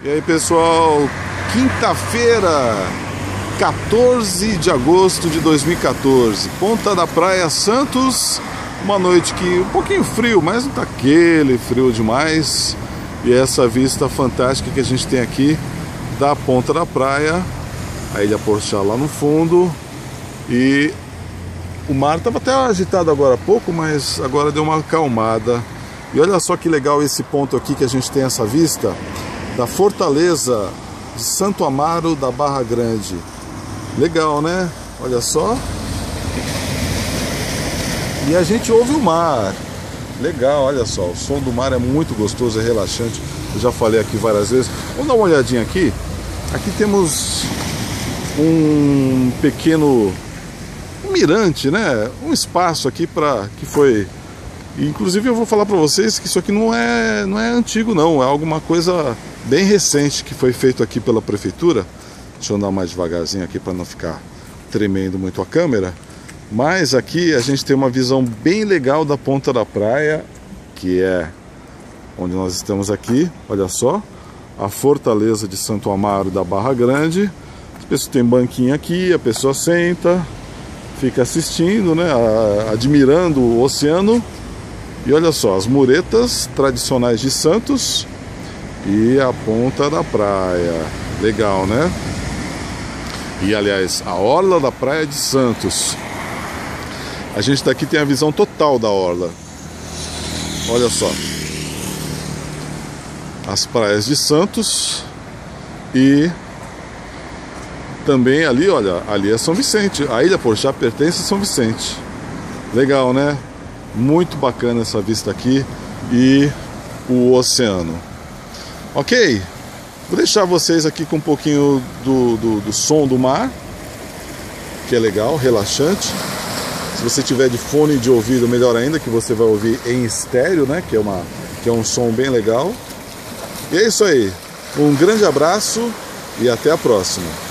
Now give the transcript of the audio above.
E aí pessoal, quinta-feira, 14 de agosto de 2014, Ponta da Praia Santos, uma noite que um pouquinho frio, mas não tá aquele frio demais. E essa vista fantástica que a gente tem aqui da ponta da praia, a Ilha Porchá lá no fundo e o mar estava até agitado agora há pouco, mas agora deu uma acalmada. E olha só que legal esse ponto aqui que a gente tem essa vista da Fortaleza de Santo Amaro da Barra Grande. Legal, né? Olha só. E a gente ouve o mar. Legal, olha só. O som do mar é muito gostoso, é relaxante. Eu já falei aqui várias vezes. Vamos dar uma olhadinha aqui. Aqui temos um pequeno mirante, né? Um espaço aqui para que foi Inclusive eu vou falar para vocês que isso aqui não é, não é antigo não, é alguma coisa bem recente que foi feito aqui pela prefeitura. Deixa eu andar mais devagarzinho aqui para não ficar tremendo muito a câmera. Mas aqui a gente tem uma visão bem legal da ponta da praia, que é onde nós estamos aqui. Olha só, a fortaleza de Santo Amaro da Barra Grande. As pessoas têm banquinho aqui, a pessoa senta, fica assistindo, né, admirando o oceano e olha só, as muretas tradicionais de Santos e a ponta da praia. Legal, né? E aliás, a orla da praia de Santos. A gente daqui tem a visão total da orla. Olha só. As praias de Santos e também ali, olha, ali é São Vicente. A Ilha Porchá pertence a São Vicente. Legal, né? Muito bacana essa vista aqui e o oceano. Ok? Vou deixar vocês aqui com um pouquinho do, do, do som do mar, que é legal, relaxante. Se você tiver de fone de ouvido, melhor ainda, que você vai ouvir em estéreo, né? Que é, uma, que é um som bem legal. E é isso aí. Um grande abraço e até a próxima.